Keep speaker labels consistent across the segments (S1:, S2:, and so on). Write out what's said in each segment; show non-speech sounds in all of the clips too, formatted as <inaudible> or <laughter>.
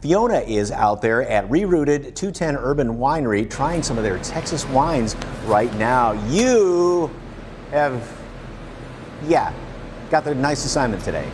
S1: Fiona is out there at Rerooted 210 Urban Winery trying some of their Texas wines right now. You have, yeah, got the nice assignment today.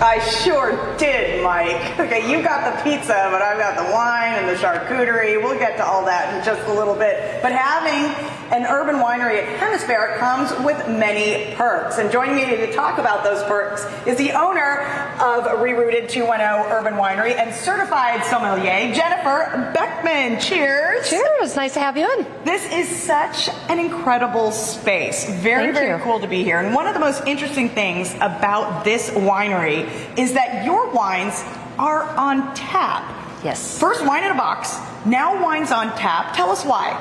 S2: I sure did, Mike. Okay, you got the pizza, but I've got the wine and the charcuterie. We'll get to all that in just a little bit. But having an urban winery at Hemisfair comes with many perks. And joining me to talk about those perks is the owner of Rerooted 210 Urban Winery and certified sommelier, Jennifer Beckman. Cheers.
S3: Cheers. Nice to have you in.
S2: This is such an incredible space. Very,
S3: Thank
S2: very
S3: you.
S2: cool to be here. And one of the most interesting things about this winery is that your wines are on tap.
S3: Yes.
S2: First wine in a box, now wines on tap. Tell us why.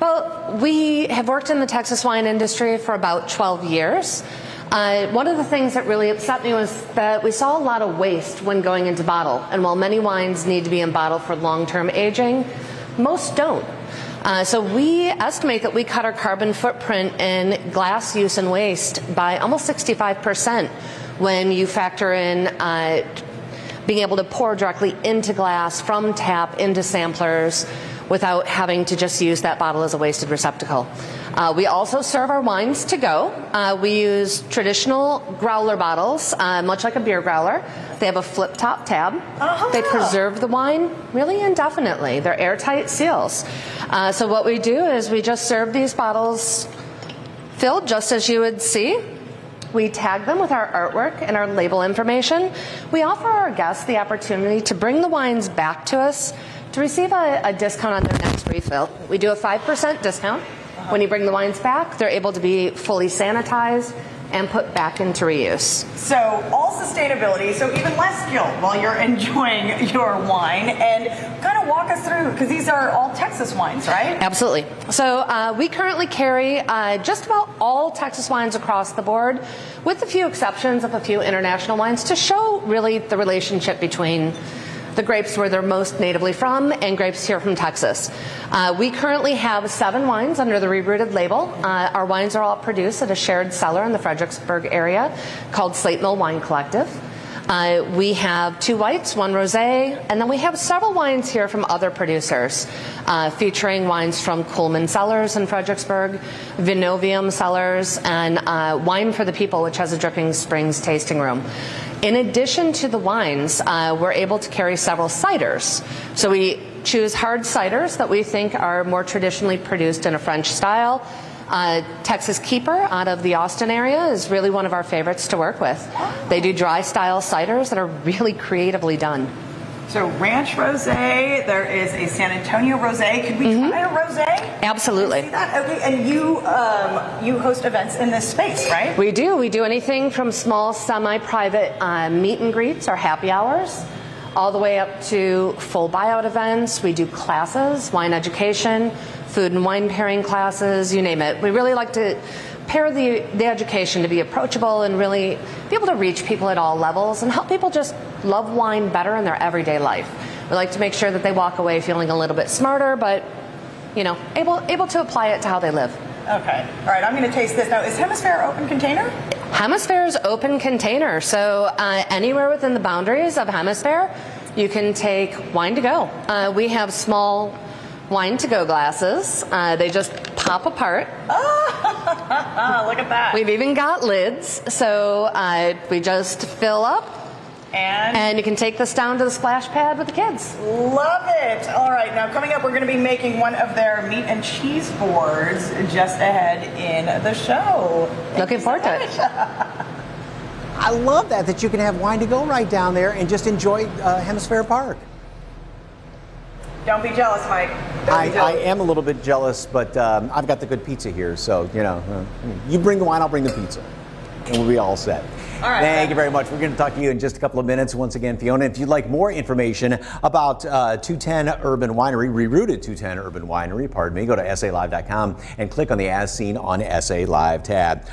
S3: Well, we have worked in the Texas wine industry for about 12 years. Uh, one of the things that really upset me was that we saw a lot of waste when going into bottle. And while many wines need to be in bottle for long term aging, most don't. Uh, so we estimate that we cut our carbon footprint in glass use and waste by almost 65% when you factor in uh, being able to pour directly into glass from tap into samplers without having to just use that bottle as a wasted receptacle. Uh, we also serve our wines to go. Uh, we use traditional growler bottles, uh, much like a beer growler. They have a flip top tab.
S2: Uh-huh.
S3: They preserve the wine really indefinitely. They're airtight seals. Uh, so what we do is we just serve these bottles filled just as you would see. We tag them with our artwork and our label information. We offer our guests the opportunity to bring the wines back to us to receive a, a discount on their next refill. We do a 5% discount. When you bring the wines back, they're able to be fully sanitized and put back into reuse.
S2: So, all sustainability, so even less guilt while you're <laughs> enjoying your wine. And kind of walk us through, because these are all Texas wines, right?
S3: Absolutely. So uh, we currently carry uh, just about all Texas wines across the board, with a few exceptions of a few international wines to show really the relationship between the grapes where they're most natively from and grapes here from Texas. Uh, we currently have seven wines under the Rerooted label. Uh, our wines are all produced at a shared cellar in the Fredericksburg area called Slate Mill Wine Collective. Uh, we have two whites, one rosé, and then we have several wines here from other producers, uh, featuring wines from Kuhlman Cellars in Fredericksburg, Vinovium Cellars, and uh, Wine for the People, which has a Dripping Springs tasting room. In addition to the wines, uh, we're able to carry several ciders. So we choose hard ciders that we think are more traditionally produced in a French style. Uh, Texas Keeper out of the Austin area is really one of our favorites to work with. They do dry style ciders that are really creatively done.
S2: So, Ranch Rosé, there is a San Antonio Rosé. Could we try a rosé?
S3: Absolutely.
S2: See that? Okay, and you um, you host events in this space, right?
S3: We do. We do anything from small, semi-private uh, meet and greets or happy hours, all the way up to full buyout events. We do classes, wine education, food and wine pairing classes, you name it. We really like to pair the, the education to be approachable and really be able to reach people at all levels and help people just love wine better in their everyday life. We like to make sure that they walk away feeling a little bit smarter, but you know, able able to apply it to how they live.
S2: Okay. All right, I'm going to taste this. Now, is Hemisfair open container?
S3: Hemisfair's open container, so uh, anywhere within the boundaries of Hemisfair, you can take wine to go. Uh, we have small wine to go glasses. Uh, they just pop apart.
S2: Ah, look at that.
S3: We've even got lids, so uh, we just fill up,
S2: and,
S3: and you can take this down to the splash pad with the kids.
S2: love it. All right, now coming up, we're going to be making one of their meat and cheese boards just ahead in the show. Thank
S3: Looking
S2: you so
S3: forward to it. <laughs>
S1: I love that, that you can have wine to go right down there and just enjoy uh, Hemisfair Park.
S2: Don't be jealous, Mike.
S1: I, I am a little bit jealous, but um, I've got the good pizza here, so, you know, uh, you bring the wine, I'll bring the pizza. And we'll be all set.
S2: All right.
S1: Thank you very much. We're going to talk to you in just a couple of minutes. Once again, Fiona, if you'd like more information about uh, 210 Urban Winery, Rerooted 210 Urban Winery, pardon me, go to salive.com and click on the As Seen on SA Live tab.